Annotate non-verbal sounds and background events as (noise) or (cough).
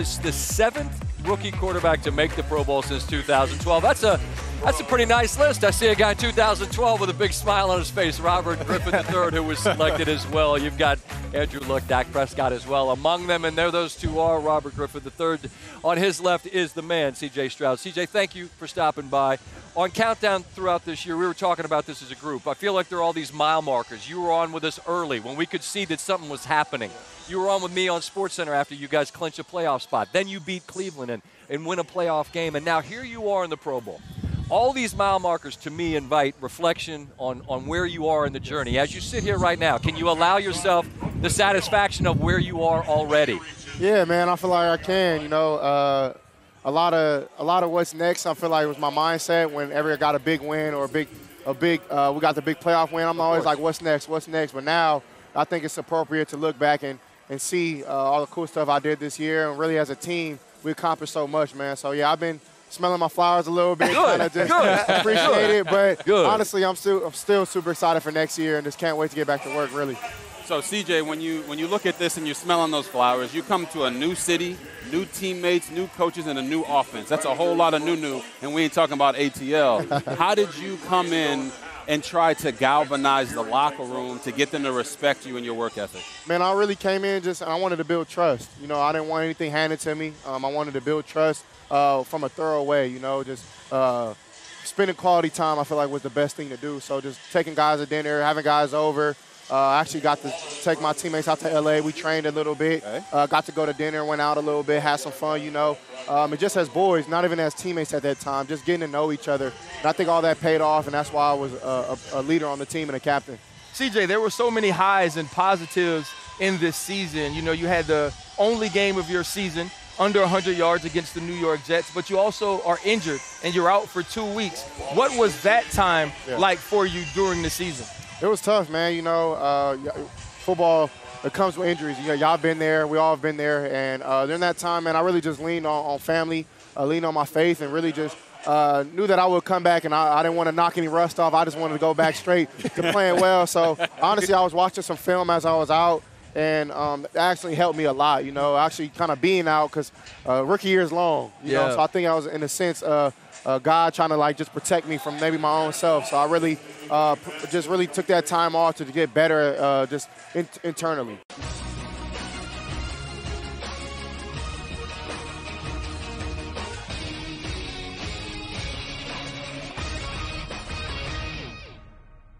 this the seventh rookie quarterback to make the Pro Bowl since 2012. That's a that's a pretty nice list. I see a guy in 2012 with a big smile on his face, Robert Griffin III, who was selected as well. You've got Andrew Luck, Dak Prescott as well among them, and there those two are. Robert Griffin III. On his left is the man, C.J. Stroud. C.J., thank you for stopping by. On Countdown throughout this year, we were talking about this as a group. I feel like there are all these mile markers. You were on with us early when we could see that something was happening. You were on with me on SportsCenter after you guys clinched a playoff spot. Then you beat Cleveland and, and win a playoff game, and now here you are in the Pro Bowl all these mile markers to me invite reflection on, on where you are in the journey. As you sit here right now, can you allow yourself the satisfaction of where you are already? Yeah, man, I feel like I can. You know, uh, a lot of a lot of what's next. I feel like it was my mindset whenever I got a big win or a big a big uh, we got the big playoff win. I'm always like, what's next? What's next? But now I think it's appropriate to look back and and see uh, all the cool stuff I did this year. And really, as a team, we accomplished so much, man. So yeah, I've been smelling my flowers a little bit. Good. Just Good. (laughs) appreciate it. But Good. honestly, I'm still I'm still super excited for next year and just can't wait to get back to work. Really. So CJ, when you when you look at this and you're smelling those flowers, you come to a new city, new teammates, new coaches, and a new offense. That's a whole lot of new new, and we ain't talking about ATL. (laughs) How did you come in and try to galvanize the locker room to get them to respect you and your work ethic? Man, I really came in just I wanted to build trust. You know, I didn't want anything handed to me. Um, I wanted to build trust uh, from a thorough way. You know, just uh, spending quality time. I feel like was the best thing to do. So just taking guys to dinner, having guys over. Uh, I actually got to take my teammates out to LA. We trained a little bit. Okay. Uh, got to go to dinner, went out a little bit, had some fun. You know, um, and just as boys, not even as teammates at that time, just getting to know each other. And I think all that paid off, and that's why I was a, a, a leader on the team and a captain. CJ, there were so many highs and positives in this season. You know, you had the only game of your season under 100 yards against the New York Jets, but you also are injured and you're out for two weeks. What was that time Yeah. like for you during the season? It was tough, man. You know, uh, football it comes with injuries. You know, y'all been there. We all have been there. And uh, during that time, man, I really just leaned on, on family, uh, leaned on my faith, and really just uh, knew that I would come back. And I, I didn't want to knock any rust off. I just wanted to go back straight to playing well. So honestly, I was watching some film as I was out. And um, it actually helped me a lot, you know, actually kind of being out because uh, rookie year is long, you know. So I think I was, in a sense, uh, uh, God trying to like just protect me from maybe my own self. So I really uh, just really took that time off to get better uh, just in- internally.